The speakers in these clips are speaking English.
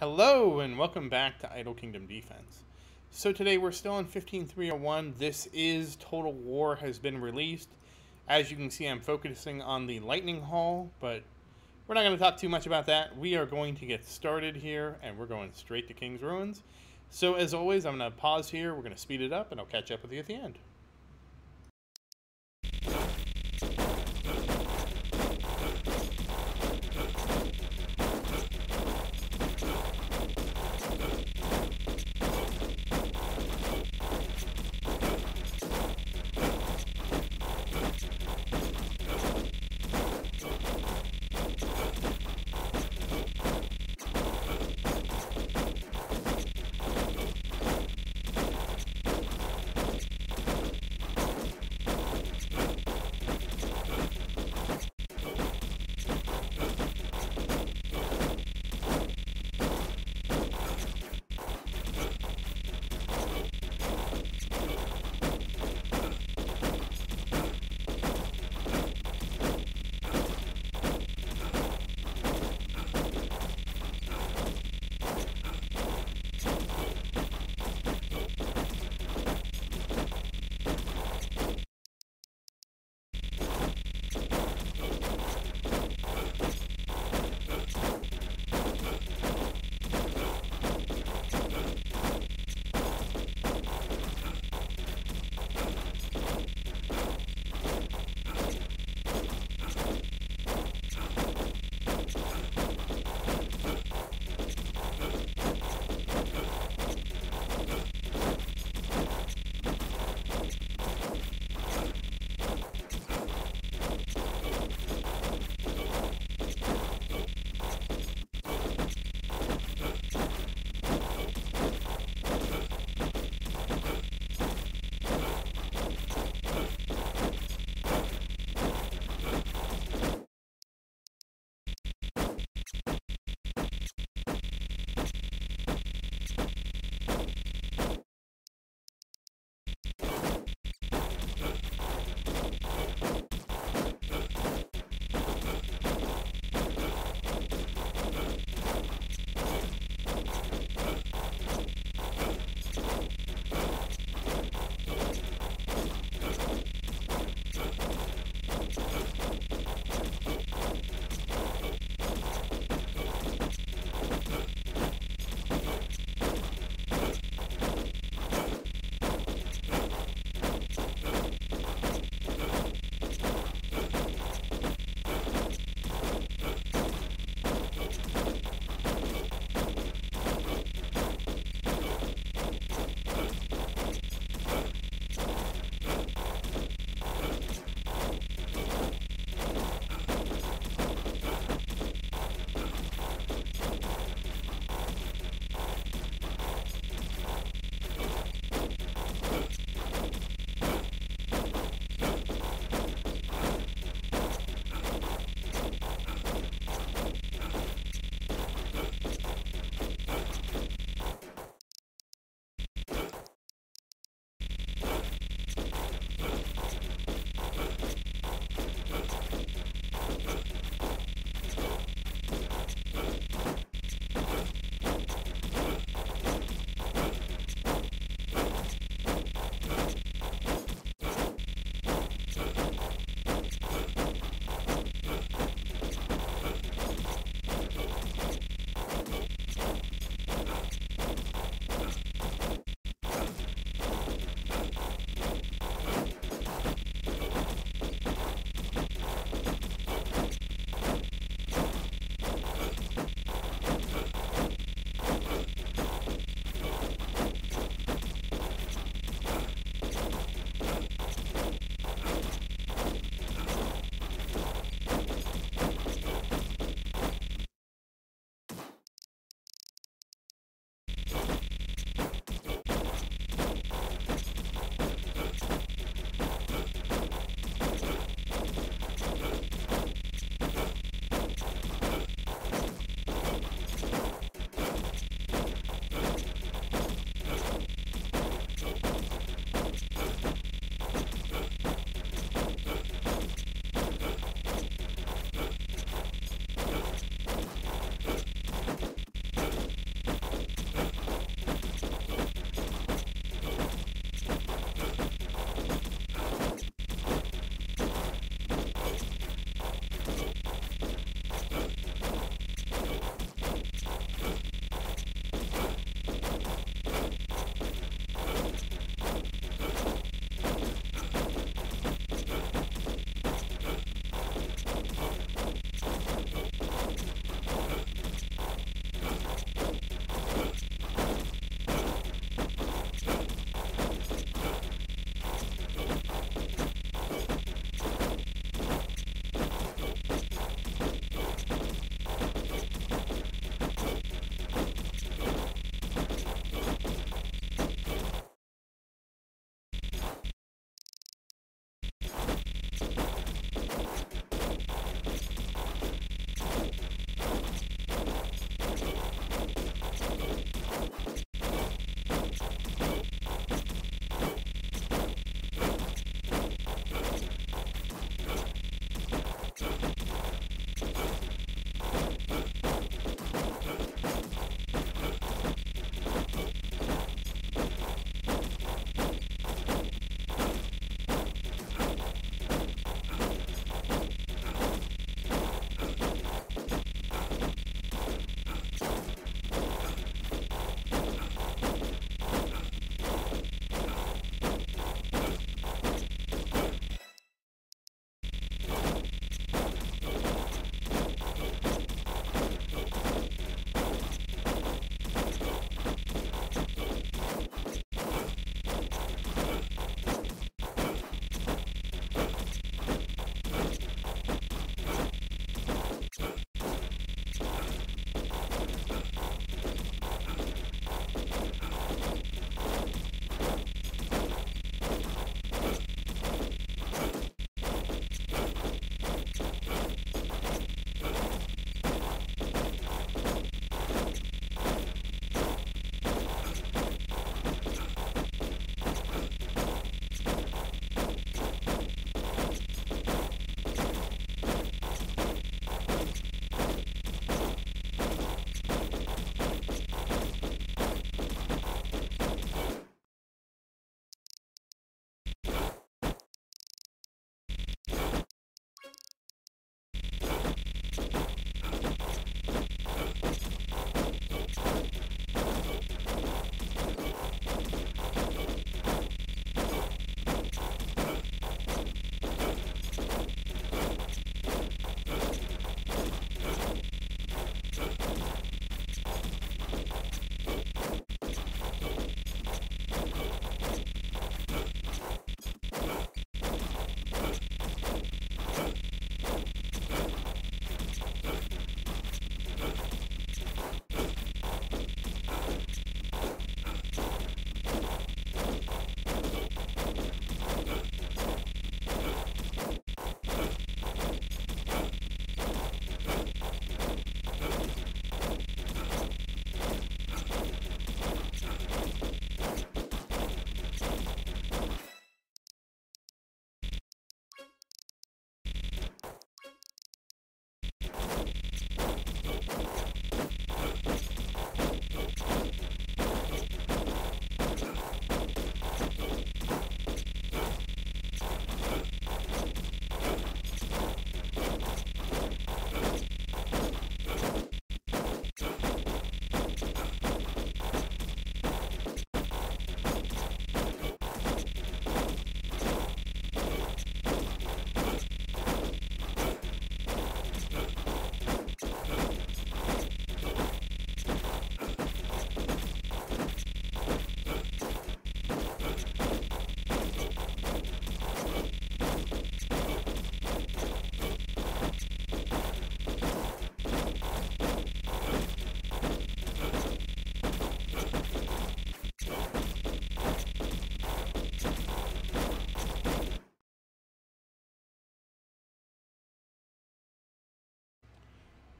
Hello and welcome back to Idle Kingdom Defense. So today we're still in 15301. This is Total War has been released. As you can see I'm focusing on the Lightning Hall, but we're not going to talk too much about that. We are going to get started here and we're going straight to King's Ruins. So as always I'm going to pause here, we're going to speed it up and I'll catch up with you at the end.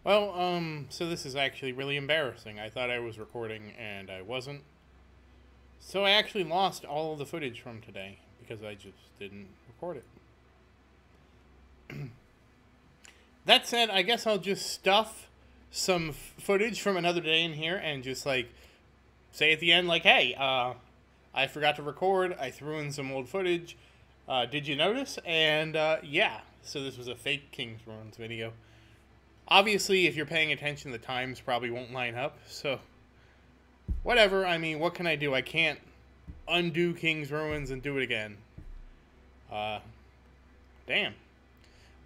Well, um, so this is actually really embarrassing. I thought I was recording and I wasn't. So I actually lost all of the footage from today because I just didn't record it. that said, I guess I'll just stuff some footage from another day in here and just like say at the end, like, hey, uh, I forgot to record. I threw in some old footage. Uh, did you notice? And uh, yeah, so this was a fake King's Ruins video. Obviously, if you're paying attention, the times probably won't line up. So, whatever. I mean, what can I do? I can't undo King's Ruins and do it again. Uh, damn.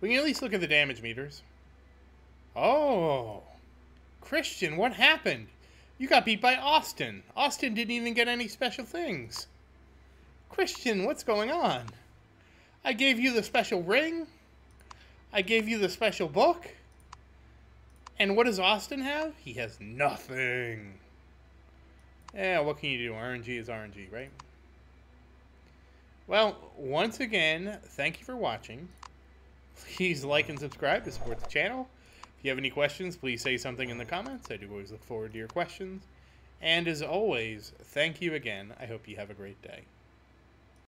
We can at least look at the damage meters. Oh, Christian, what happened? You got beat by Austin. Austin didn't even get any special things. Christian, what's going on? I gave you the special ring. I gave you the special book. And what does Austin have? He has nothing. Yeah, what can you do? RNG is RNG, right? Well, once again, thank you for watching. Please like and subscribe to support the channel. If you have any questions, please say something in the comments. I do always look forward to your questions. And as always, thank you again. I hope you have a great day.